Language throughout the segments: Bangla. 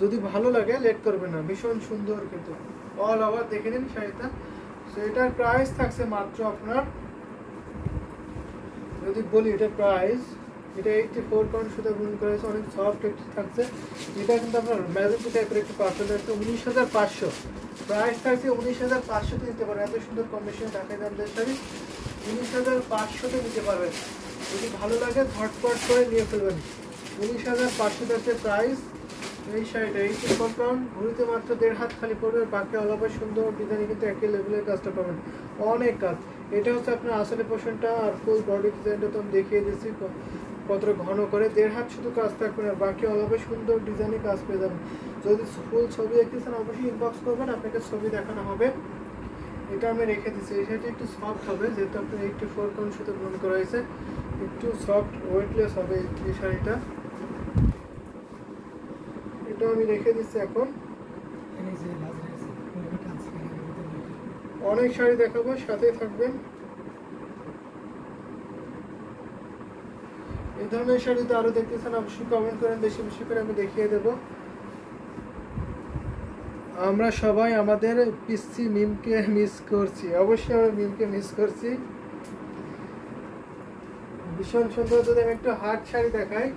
যদি ভালো লাগে লেট করবে না। ভীষণ সুন্দর কিন্তু। অল ওভার দেখে নিন শাড়িটা। তো এটার প্রাইস থাকছে মাত্র আপনার, যদি বলি এটা প্রাইস এটা এইটটি ফোর পয়েন্ট সুতো গুণ করেছে, অনেক সফট একটি থাকছে। এটা কিন্তু আপনার ম্যাজেন্টি টাইপের একটি পার্সেল আছে, উনিশ হাজার পাঁচশো। প্রাইস থাকছে উনিশ হাজার পাঁচশোতে নিতে পারেন। এত সুন্দর কম্বিনেশন ঢাকায় দামদের শাড়ি। উনিশ হাজার পাঁচশোতে নিতে পারবেন। যদি ভালো লাগে, ঝটপট করে নিয়ে ফেলবেন। উনিশ হাজার পাঁচশো থাকছে প্রাইস এই শাড়িটা এই সুপার ঘুরিতে মাত্র দেড় হাত খালি পড়বে বাকি অলপা সুন্দর ডিজাইনে কিন্তু একই লেভেলের কাজটা পাবেন। অনেক কাজ। এটা হচ্ছে আপনার আসলে পোর্শনটা আর ফুল বডি ডিজাইনটা তো আমি দেখিয়ে দিয়েছি কতটা ঘন করে। দেড় হাত শুধু কাজ থাকবে না, বাকি অলপা সুন্দর ডিজাইনে কাজ পেয়ে যাবেন। যদি ফুল ছবি দেখতেছেন অবশ্যই ইনবক্স করবেন, আপনাকে ছবি দেখানো হবে। এটা আমি রেখে দিচ্ছি এই শাড়িটা একটু সফট হবে, যেহেতু আপনার একটু ফোর কাউন্ট সাথে গ্রহণ করা হয়েছে। একটু সফট ওয়েটলেস হবে এই শাড়িটা। এটা আমি রেখে দিচ্ছি এখন। অনেক শাড়ি দেখাবো, সাথেই থাকবেন। এই ধরনের শাড়ি তো আরও দেখতেছেন অবশ্যই কমেন্ট করেন, বেশি বেশি করে আমি দেখিয়ে দেব। আমরা সবাই আমাদের পিসি মিমকে মিস করছি। অবশ্যই আমরা মিমকে মিস করছি। ভীষণ সুন্দর যদি আমি একটু হাট শাড়ি দেখাই।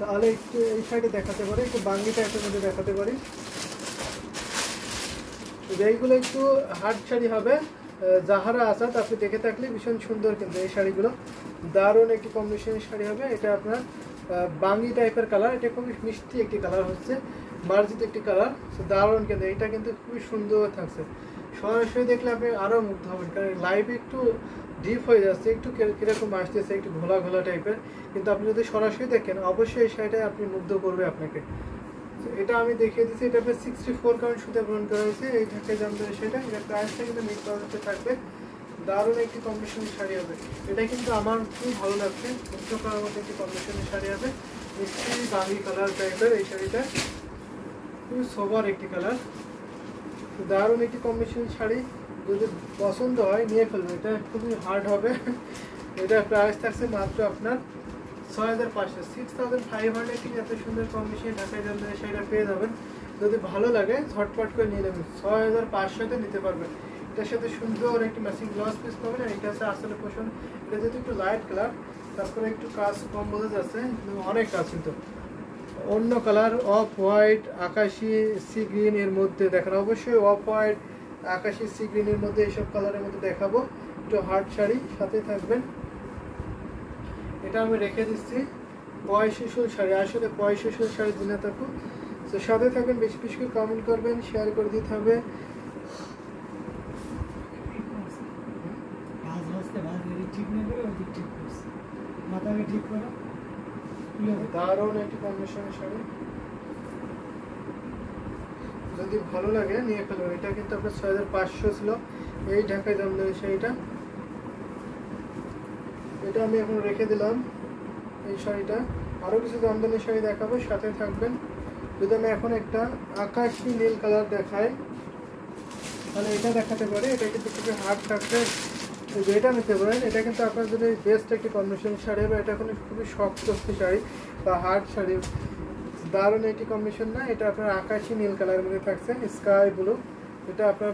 তাহলে একটু এই শাড়ি দেখাতে পারি, একটু বাঙ্গি টাইপের মধ্যে দেখাতে পারি। এইগুলো একটু হাট শাড়ি হবে যাহারা আসাদ, আপনি দেখে থাকলে ভীষণ সুন্দর কিন্তু এই শাড়িগুলো। দারুণ একটি কম্বিনেশনের শাড়ি হবে, এটা আপনার বাঙ্গি টাইপের কালার এটা খুবই মিষ্টি একটি কালার হচ্ছে, মার্জিত একটি কালার দারুণ কিন্তু, এটা কিন্তু খুবই সুন্দর থাকছে। সরাসরি দেখলে আপনি আরও মুগ্ধ হবেন, কারণ লাইভ একটু ডিপ হয়ে যাচ্ছে, একটু কীরকম আসতেছে, একটু ঘোলা ঘোলা টাইপের কিন্তু আপনি যদি সরাসরি দেখেন, অবশ্যই এই শাড়িটা আপনি মুগ্ধ করবে আপনাকে। এটা আমি দেখিয়ে দিচ্ছি, এটা আপনার সিক্সটি ফোর কাউন্ট সুতে গ্রহণ করা হয়েছে। এই ঢাকায় দাম ধরে সেটা এটা প্রাইসটা কিন্তু মিড বাজেটে থাকবে। দারুণ একটি কম্বিনেশনের শাড়ি হবে। এটা কিন্তু আমার খুব ভালো লাগছে। মুগ্ধ করার মধ্যে একটি কম্বিনেশনের শাড়ি হবে। মিষ্টি বাঙি কালার টাইপের এই শাড়িটা। খুবই সোবার একটি কালার দারুণ একটি কম্বিনেশন শাড়ি। যদি পছন্দ হয়, নিয়ে ফেলবে। এটা খুবই হার্ড হবে। এটা প্রাইস থাকছে মাত্র আপনার ছয় হাজার পাঁচশো। সিক্স থাউজেন্ড ফাইভ হান্ড্রেড থেকে এত সুন্দর কম্বিনেশন ঢাকায় জানলে সেটা পেয়ে যাবেন। যদি ভালো লাগে, ঝটপট করে নিয়ে নেবেন। ছয় হাজার পাঁচশোতে নিতে পারবেন। এটার সাথে সুন্দর একটি ম্যাচিং গ্লাস পিস পাবেন। আর এটা হচ্ছে আসলে পোষণ এটা যেহেতু একটু লাইট কালার তারপরে একটু কাজ কম বোঝা যাচ্ছে অনেক কাজ কিন্তু। অন্য কালার অফ হোয়াইট আকাশি সি গ্রিন এর মধ্যে দেখেন। অবশ্যই অফ হোয়াইট আকাশি সি গ্রিন এর মধ্যে এইসব কালারের মধ্যে দেখাবো। একটু হার্ড শাড়ি সাথে থাকবেন। এটা আমি রেখে দিচ্ছি। পয় শিশুর শাড়ি আসলে পয় শিশুর শাড়ি দিনে থাকুক তো সাথে থাকবেন বেশি বেশি করে কমেন্ট করবেন শেয়ার করে দিতে হবে। দারুণ একটি কম্বিনেশনের শাড়ি। যদি ভালো লাগে, নিয়ে ফেলবেন এটা কিন্তু আপনার ছয় হাজার পাঁচশো ছিল। এই ঢাকায় জামদানি শাড়িটা এটা। এটা আমি এখন রেখে দিলাম এই শাড়িটা। আরও কিছু জামদানি শাড়ি দেখাবো, সাথে থাকবেন। যদি আমি এখন একটা আকাশি নীল কালার দেখাই, তাহলে এটা দেখাতে পারি। এটা কিন্তু খুবই হার্ড থাকবে। এই যে এটা নিতে পারেন, এটা কিন্তু আপনার যদি বেস্ট একটি কম্বিনেশন শাড়ি বা এটা কোনো খুবই শক্ত শাড়ি বা হার্ড শাড়ি। দারুণ একটি কম্বিনেশন না, এটা আপনার আকাশি নীল কালারের মধ্যে থাকছে স্কাই ব্লু এটা আপনার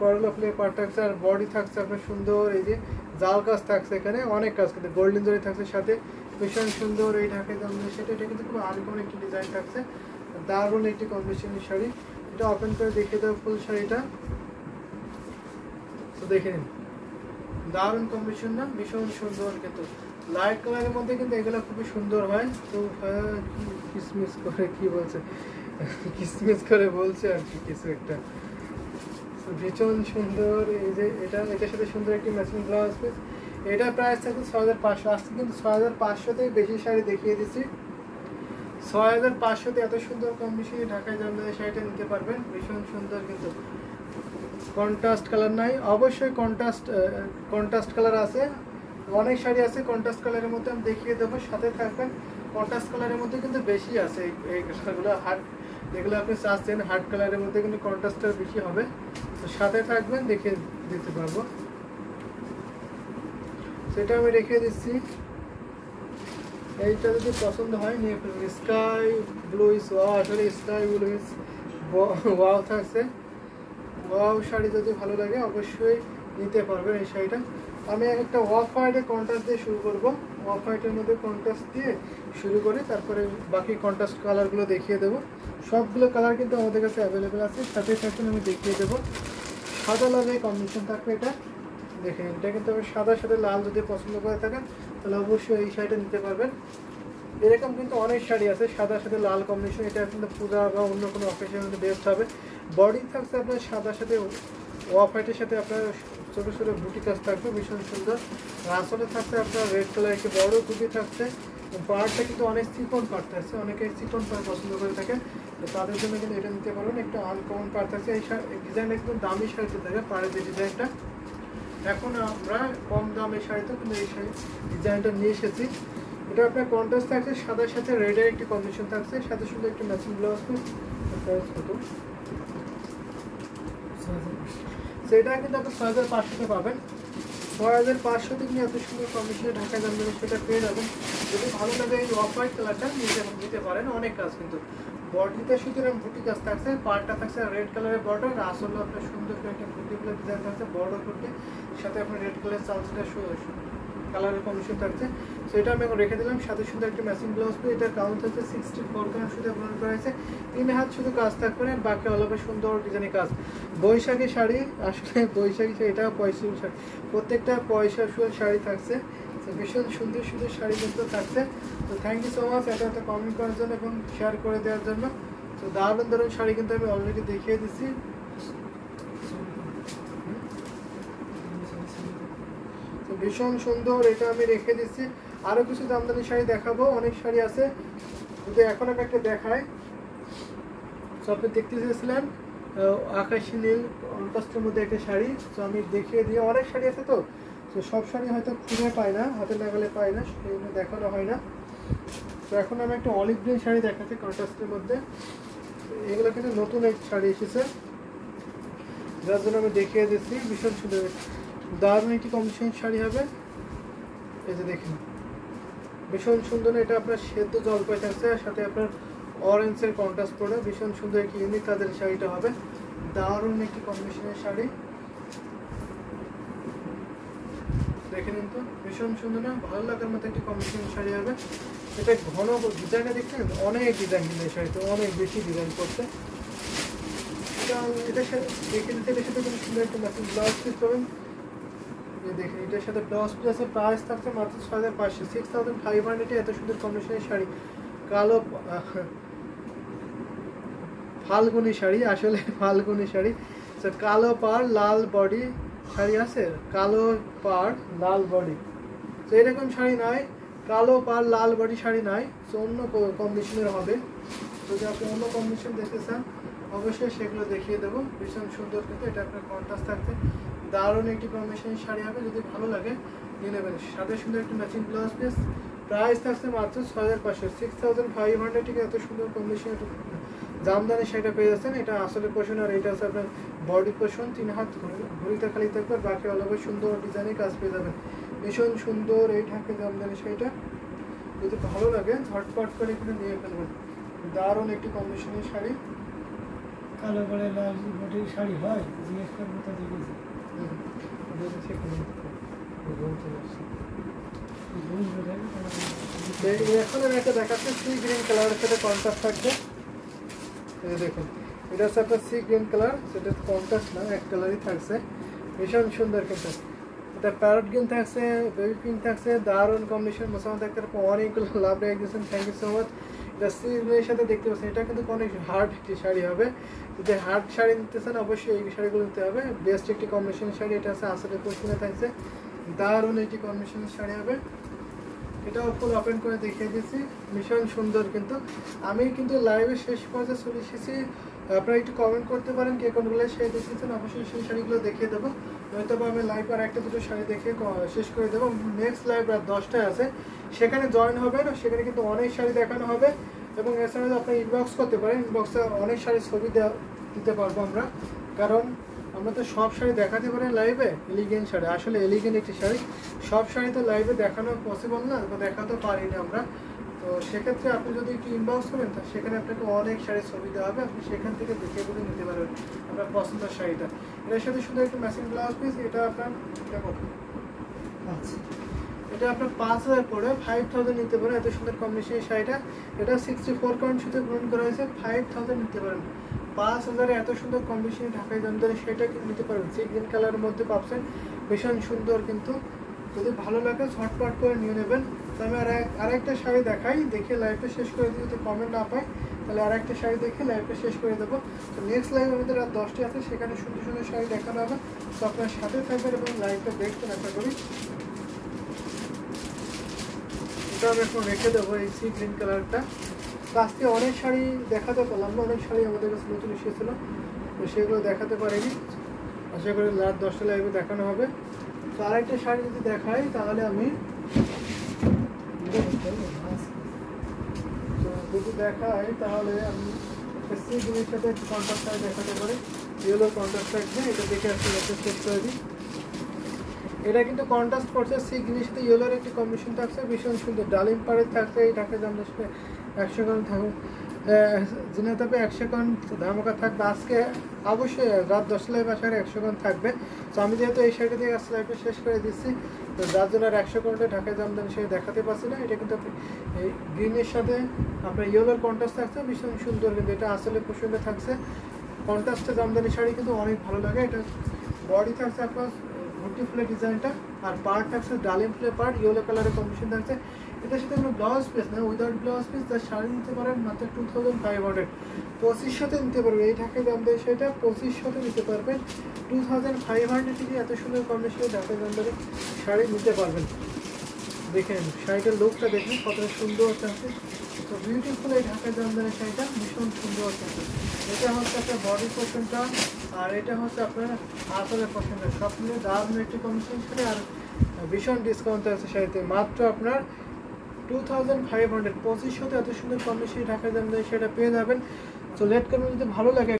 করলা ফ্লে পার্ট থাকছে, আর বডি থাকছে আপনার সুন্দর, এই যে জাল কাজ থাকছে এখানে, অনেক কাজ কিন্তু গোল্ডেন জরি থাকছে সাথে। ভীষণ সুন্দর এই ঢাকায় দাম সেটা এটা কিন্তু খুব আনকমন একটি ডিজাইন থাকছে। দারুণ একটি কম্বিনেশনের শাড়ি। এটা ওপেন করে দেখে দেবো ফুল শাড়িটা। তো দেখে নিন। দারুণ কম্বিনেশন না, ভীষণ সুন্দর কিন্তু। লাইট কালারের মধ্যে কিন্তু এগুলো খুবই সুন্দর হয়। তো কিসমিস করে, কি বলছে? কিসমিস করে বলছে আর কি, কিছু একটা। ভীষণ সুন্দর, এই যে এটা, এটার সাথে সুন্দর একটি ম্যাচিং ব্লাউজ এটা প্রাইস থাকবে ছয় হাজার পাঁচশো। কিন্তু ছয় হাজার পাঁচশোতেই বেশি শাড়ি দেখিয়ে দিচ্ছি। ছয় হাজার পাঁচশোতে এত সুন্দর কম্বিনেশনে ঢাকায় জামদানি শাড়িটা নিতে পারবেন। ভীষণ সুন্দর কিন্তু। কন্ট্রাস্ট কালার নাই। অবশ্যই কন্ট্রাস্ট কন্ট্রাস্ট কালার আছে। অনেক শাড়ি আছে কন্ট্রাস্ট কালারের মধ্যে আমি দেখিয়ে দেবো, সাথে থাকবেন কন্ট্রাস্ট কালারের মধ্যে কিন্তু বেশি আছে এই কালারগুলো হার্ড যেগুলো আপনি চাচ্ছেন হার্ড কালারের মধ্যে কিন্তু কন্ট্রাস্টটা বেশি হবে। তো সাথে থাকবেন, দেখিয়ে দিতে পারব। সেটা আমি রেখে দিচ্ছি। এইটা যদি পছন্দ হয়, নিয়ে ফেলবেন স্কাই ব্লু ইস ওয়াও, আসলে স্কাই ব্লু ইস ওয়াও থাকছে। ওয়াও শাড়ি যদি ভালো লাগে, অবশ্যই নিতে পারবেন এই শাড়িটা। আমি একটা অফ হোয়াইটের কন্ট্রাস্ট দিয়ে শুরু করব। অফ হোয়াইটের মধ্যে কন্ট্রাস্ট দিয়ে শুরু করে, তারপরে বাকি কন্ট্রাস্ট কালারগুলো দেখিয়ে দেবো। সবগুলো কালার কিন্তু আমাদের কাছে অ্যাভেলেবেল আছে, সাথে সাথে আমি দেখিয়ে দেবো। সাদা লালে কম্বিনেশন থাকবে এটা। দেখে নিন। এটা কিন্তু আমি সাদা সাথে লাল যদি পছন্দ করে থাকেন, তাহলে অবশ্যই এই শাড়িটা নিতে পারবেন। এরকম কিন্তু অনেক শাড়ি আছে সাদার সাথে লাল কম্বিনেশন এটা কিন্তু পূজা বা অন্য কোনো অকেশনের বেস্ট হবে। বডি থাকছে আপনার সাদার সাথে অফ হোয়াইটের সাথে আপনার ছোটো ছোটো বুটি কাজ থাকবে, ভীষণ সুন্দর। রাসলে থাকছে আপনার রেড কালার একটি বড় কুপি থাকছে। পাড়টা কিন্তু অনেক চিকন পাড় থাকছে, অনেকে চিকন পাড় পছন্দ করে থাকে তাদের জন্য কিন্তু এটা নিতে পারবেন, একটু আনকমন পাড় থাকছে। এই ডিজাইনটা কিন্তু দামি শাড়িতে থাকে পাড়ের যে ডিজাইনটা এখন আমরা কম দামের শাড়িতে কিন্তু এই শাড়ি ডিজাইনটা নিয়ে এসেছি। এটা আপনার কন্ট্রাস্ট থাকছে, সাদার সাথে রেডের একটি কম্বিনেশন থাকছে, সাথে সুন্দর একটি ম্যাচিং ব্লাউজ কত সেটা কিন্তু আপনি ছয় হাজার পাঁচশোতে পাবেন। ছয় হাজার পাঁচশোতে কিন্তু এত সুন্দর কমিশনে ঢাকায় দাম দেবেন সেটা পেয়ে যাবেন। যদি ভালো লাগে এই অফ হোয়াইট কালারটা নিতে নিতে পারেন, অনেক কাজ কিন্তু। বডিতে সুতরাং ভুটি কাজ থাকছে পার্টটা থাকছে রেড কালারের বর্ডার আসলে আপনার সুন্দর একটা ভুটি গুলো ডিজাইন থাকছে বড় করতে। সাথে আপনার রেড কালারের চালসটা কালারের কম্বিনেশন থাকছে। সো এটা আমি এখন রেখে দিলাম। সাথে সুন্দর একটা ম্যাচিং ব্লাউজ পেয়ে এটার কাউন্ট হচ্ছে সিক্সটি ফোর শুধু আপনার করা হয়েছে তিন হাত শুধু কাজ থাকবে না, বাকি অলপে সুন্দর ডিজাইনের কাজ। বৈশাখী শাড়ি, আসলে বৈশাখী শাড়ি এটা পয়সা শাড়ি। প্রত্যেকটা পয়সা শুয়ে শাড়ি থাকছে। ভীষণ সুন্দর সুন্দর শাড়ি কিন্তু থাকছে। তো থ্যাংক ইউ সো মাচ এটা একটা কমেন্ট করার জন্য এবং শেয়ার করে দেওয়ার জন্য। তো দারুণ দারুণ শাড়ি কিন্তু আমি অলরেডি দেখিয়ে দিচ্ছি তো ভীষণ সুন্দর, এটা আমি রেখে দিচ্ছি। আরও কিছু জামদানি শাড়ি দেখাবো, অনেক শাড়ি আছে। যদি এখন আমি একটা দেখায় তো আপনি দেখতে চেয়েছিলেন আকাশি নীল কন্ট্রাস্টের মধ্যে একটা শাড়ি। তো আমি দেখিয়ে দিয়ে অনেক শাড়ি আছে তো। তো সব শাড়ি হয়তো খুঁজে পাই না, হাতে লাগালে পাই না, সেই দেখানো হয় না। তো এখন আমি একটা অলিভ গ্রিন শাড়ি দেখাচ্ছি কন্ট্রাস্টের মধ্যে। এগুলো কিন্তু নতুন এক শাড়ি এসেছে। যার জন্য আমি দেখিয়ে দিচ্ছি, ভীষণ সুন্দর। দারুণ একটি কম্বিনেশন শাড়ি হবে। এই যে দেখুন, ভীষণ সুন্দর এটা আপনার সেদ্ধ জলপাই থাকছে আর সাথে আপনার অরেঞ্জের কন্ট্রাস্ট পড়ে ভীষণ সুন্দর একটি ইউনিক তাদের শাড়িটা হবে। দারুণ একটি কম্বিনেশনের শাড়ি। দেখে নিন তো, ভীষণ সুন্দর না? ভালো লাগার মতো একটি কম্বিনেশন শাড়ি হবে। এটা ঘন ডিজাইনটা দেখছেন, অনেক ডিজাইন কিন্তু এই শাড়িতে, অনেক বেশি ডিজাইন করছে। এটা, এটার সাথে দেখে নিতে এটার সুন্দর একটা ব্লাউজ পিস পাবেন। দেখেন এটার সাথে প্রাইস থাকছে মাত্র ছয় হাজার পাঁচশো। সিক্স থাউজেন্ড ফাইভ এত সুন্দর কম্বিনেশনের শাড়ি। কালো ফাল্গুনি শাড়ি, আসলে ফাল্গুনি শাড়ি। কালো পাড়, লাল বডি শাড়ি আছে? কালো পাড়, লাল বডি তো এরকম শাড়ি নাই। কালো পাড়, লাল বডি শাড়ি নাই। তো অন্য কম্বিনেশনের হবে। যদি আপনি অন্য কম্বিনেশন দেখতে চান, অবশ্যই সেগুলো দেখিয়ে দেবো। ভীষণ সুন্দর কিন্তু এটা আপনার কন্ট্রাস্ট থাকছে। দারুণ একটি কম্বিনেশন শাড়ি হবে, যদি ভালো লাগে, নিয়ে নেবেন। সাথে সুন্দর একটি ম্যাচিং ব্লাউজ পিস প্রাইস থাকছে মাত্র ছয় হাজার পাঁচশো। সিক্স থাউজেন্ড ফাইভ হান্ড্রেড থেকে এত সুন্দর কম্বিনেশন জামদানি শাড়িটা পেয়ে যাচ্ছেন। এটা আসলে পোষণ আর এটা আছে আপনার বডি পোষণ তিন হাত ঘুরি- ঘুরিতে খালি থাকবে, বাকি অলপে সুন্দর ডিজাইনের কাজ পেয়ে যাবেন। ভীষণ সুন্দর এই থাকে জামদানি শাড়িটা। যদি ভালো লাগে, ঝটপট করে এখানে নিয়ে ফেলবেন। দারুণ একটি কম্বিনেশনের শাড়ি। কালো করে লাল বটির শাড়ি হয়, জিজ্ঞেস করব তো দেখেছি। এখানে। ঘুম চলে আসছে। ভুল বোঝাই তো এই এখন আমি একটা দেখাচ্ছি সি গ্রিন কালারের সাথে কন্ট্রাস্ট থাকবে এই যে দেখুন, এটা হচ্ছে আপনার সি গ্রিন কালার, সেটা কন্ট্রাস্ট না, এক কালারই থাকছে ভীষণ সুন্দর কিন্তু এটা প্যারট গ্রিন থাকছে বেবি পিঙ্ক থাকছে, দারুণ কম্বিনেশন মোসামা থাকতে অনেকগুলো লাভ রেখে দিয়েছেন থ্যাংক ইউ সো মাচ এটা সাথে দেখতে পাচ্ছেন, এটা কিন্তু অনেক হার্ড একটি শাড়ি হবে। যদি হার্ড শাড়ি নিতে চান অবশ্যই এই শাড়িগুলো নিতে হবে। বেস্ট একটি কম্বিনেশন শাড়ি এটা আছে, আসলে পশ্চিমে থাকছে। দারুণ একটি কম্বিনেশনের শাড়ি হবে। এটাও ফুল ওপেন করে দেখিয়ে দিয়েছি ভীষণ সুন্দর কিন্তু। আমি কিন্তু লাইভে শেষ পর্যায়ে চলে এসেছি। আপনারা একটু কমেন্ট করতে পারেন, কে কোনগুলো সেই দেখেছেন, অবশ্যই সেই শাড়িগুলো দেখিয়ে দেবো। নয়তো বা আমি লাইভ আর একটা দুটো শাড়ি দেখে শেষ করে দেবো। নেক্সট লাইভ রাত দশটায় আছে। সেখানে জয়েন হবেন সেখানে কিন্তু অনেক শাড়ি দেখানো হবে এবং এছাড়াও আপনি ইনবক্স করতে পারেন। ইনবক্সে অনেক শাড়ির ছবি দিতে পারব আমরা। কারণ আমরা তো সব শাড়ি দেখাতে পারি লাইভে এলিগেন্ট শাড়ি। আসলে এলিগেন্ট একটি শাড়ি। সব শাড়ি তো লাইভে দেখানো পসিবল না, বা দেখাতে পারি না আমরা। তো সেক্ষেত্রে আপনি যদি একটু ইনবক্স করেন তো সেখানে আপনাকে অনেক শাড়ির ছবি দেওয়া হবে। আপনি সেখান থেকে দেখে বলে নিতে পারবেন আপনার পছন্দের শাড়িটা। এটার সাথে শুধু একটা ম্যাচিং ব্লাউজ পিস এটা আপনার এটা কত? আচ্ছা এটা আপনার পাঁচ হাজার পড়ে ফাইভ থাউজেন্ড নিতে পারেন এত সুন্দর কম্বিনেশন শাড়িটা। এটা সিক্সটি ফোর কাউন্ট সুতে গ্রহণ করা হয়েছে ফাইভ থাউজেন্ড নিতে পারেন। পাঁচ হাজারে এত সুন্দর কম্বিনেশন ঢাকায় ধরে সেটা নিতে পারবেন। সেই গ্রিন কালারের মধ্যে পাচ্ছেন ভীষণ সুন্দর কিন্তু। যদি ভালো লাগে ঝটপট করে নিয়ে নেবেন। আমি আর আরেকটা শাড়ি দেখাই, দেখে লাইভটা শেষ করে দিই, যদি কমেন্ট না পাই, তাহলে আরেকটা শাড়ি দেখে লাইভটা শেষ করে দেবো। তো নেক্সট লাইভ আমাদের রাত দশটি আছে, সেখানে সুন্দর সুন্দর শাড়ি দেখানো হবে। তো আপনার সাথে থাকবেন এবং লাইভটা দেখবেন আশা করি। এটা আমি এখন রেখে দেবো এই সি গ্রিন কালারটা তো আজকে অনেক শাড়ি দেখাতে পারলাম না, অনেক শাড়ি আমাদের কাছে নতুন এসেছিল। তো সেগুলো দেখাতে পারিনি। আশা করি রাত দশটা লাইভে দেখানো হবে। তো আরেকটা শাড়ি যদি দেখাই, তাহলে আমি তো যদি দেখাই, তাহলে আমি সি গ্রিনের সাথে একটু কন্ট্রাস্ট দেখাতে পারি। ইয়েলো কন্ট্রাস্ট থাকবে, এটা দেখে আসলে শেষ করে দিই। এটা কিন্তু কন্ট্রাস্ট করছে সি গ্রিনের ইয়েলোর একটি কম্বিনেশন থাকছে, ভীষণ সুন্দর। ডালিম পাড়ে থাকছে, এই ঢাকা দাম সাথে একশো গ্রাম থাকুক জিনে তবে একশো গ্রাম ধামাকা থাকবে, আজকে অবশ্যই রাত দশ লাইভ আসার একশো গ্রাম থাকবে। তো আমি যেহেতু এই শাড়িটা দিয়ে আজকে লাইভটা শেষ করে দিচ্ছি, তো যার জন্য আর একশো গ্রামটা ঢাকায় জামদানি শাড়ি দেখাতে পারছি না। এটা কিন্তু এই গ্রিনের সাথে আপনার ইয়েলোর কন্ট্রাস্ট থাকছে, ভীষণ সুন্দর কিন্তু এটা আসলে সুন্দর থাকছে। কন্ট্রাস্টে জামদানি শাড়ি কিন্তু অনেক ভালো লাগে। এটা বডি থাকছে আপনার ভর্তি ফুলের ডিজাইনটা আর পার্ট থাকছে ডালিম ফুলের পার্ট ইয়েলো কালারের কম্বিনেশন থাকছে। এটার সাথে কোনো ব্লাউজ পিস না উইদাউট ব্লাউজ পিস তার শাড়ি নিতে পারেন, মাত্র টু থাউজেন্ড ফাইভ হান্ড্রেড পঁচিশশোতে নিতে পারবেন এই ঢাকায় দাম দেয় সেটা পঁচিশশোতে নিতে পারবেন। টু থাউজেন্ড ফাইভ হান্ড্রেড থেকে এত সুন্দর কম্বিনেশনে ঢাকায় দাম ধরে শাড়ি নিতে পারবেন। দেখেন শাড়িটার লুকটা দেখুন কতটা সুন্দর থাকছে তো বিউটিফুল এই ঢাকায় জামদানি শাড়িটা, ভীষণ সুন্দর থাকছে এটা হচ্ছে আপনার বডি পোর্শনটা আর এটা হচ্ছে আপনার হাতের পোর্শনটা সব মিলে দারুণ একটি কমিশন আর ভীষণ ডিসকাউন্ট আছে শাড়িতে। মাত্র আপনার টু থাউজেন্ড ফাইভ হান্ড্রেড পঁচিশশোতে এত সুন্দর কমিশন ঢাকায় দেয় সেটা পেয়ে যাবেন। তো লেট করবেন যদি ভালো লাগে।